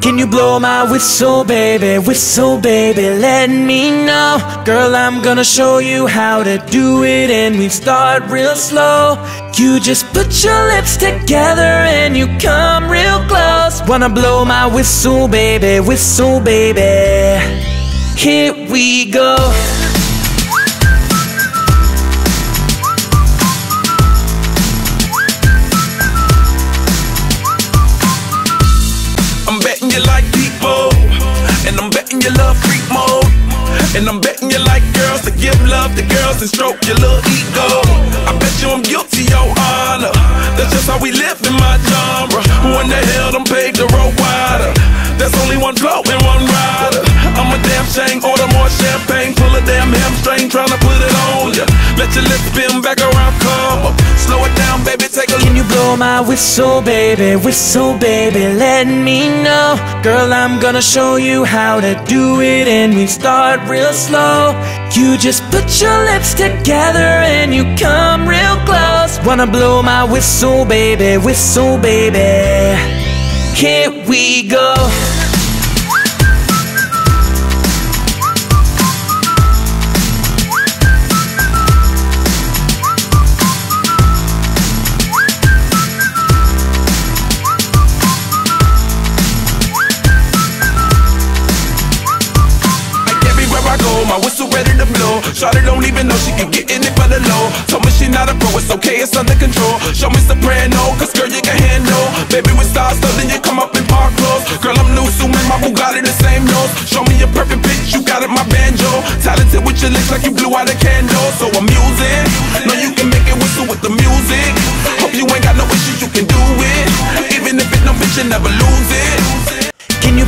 Can you blow my whistle, baby? Whistle, baby, let me know. Girl, I'm gonna show you how to do it, and we start real slow. You just put your lips together and you come real close. Wanna blow my whistle, baby? Whistle, baby. Here we go. And I'm betting you like girls to give love to girls and stroke your little ego. I bet you I'm guilty, your honor. That's just how we live in my genre. Who in the hell done paved the road wider? There's only one flow and one rider. I'm a damn shame, blow my whistle, baby? Whistle, baby, let me know. Girl, I'm gonna show you how to do it, and we start real slow. You just put your lips together and you come real close. Wanna blow my whistle, baby? Whistle, baby. Here we go. Shawty don't even know she can get in it for the low. Told me she not a pro, it's okay, it's under control. Show me soprano, cause girl, you can handle. Baby, with stars, so then you come up in park clothes. Girl, I'm new, so my Bugatti the same nose. Show me a perfect pitch, you got it, my banjo. Talented with your lips like you blew out a candle. So I'm using, know you can make it whistle with the music. Hope you ain't got no issues, you can do it. Even if it no bitch, you never lose it.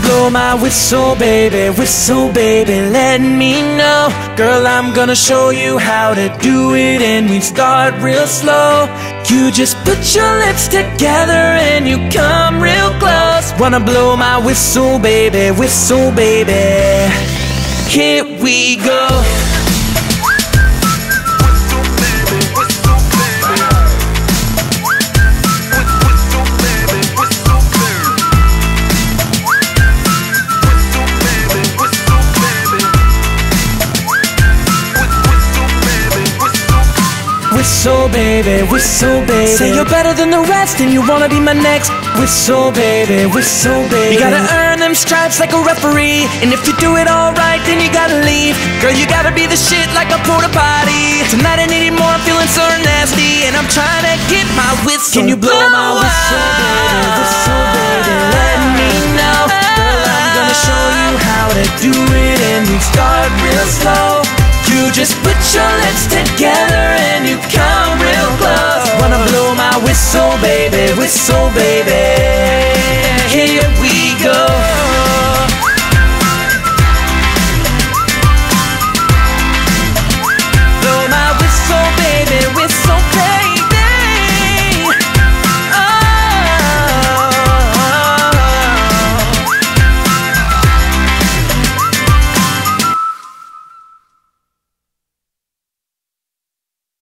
Blow my whistle, baby? Whistle, baby, let me know. Girl, I'm gonna show you how to do it, and we start real slow. You just put your lips together and you come real close. Wanna blow my whistle, baby? Whistle, baby. Here we go. Whistle baby, whistle baby. Say you're better than the rest and you wanna be my next. Whistle baby, whistle baby. You gotta earn them stripes like a referee. And if you do it alright then you gotta leave. Girl you gotta be the shit like a porta potty. Tonight I need it more, I'm feeling so nasty. And I'm trying to get my whistle Can you blow my whistle baby, whistle baby Let me know. Girl I'm gonna show you how to do it. And start real slow you just put your lips together and you come real close. Wanna blow my whistle, baby, whistle, baby.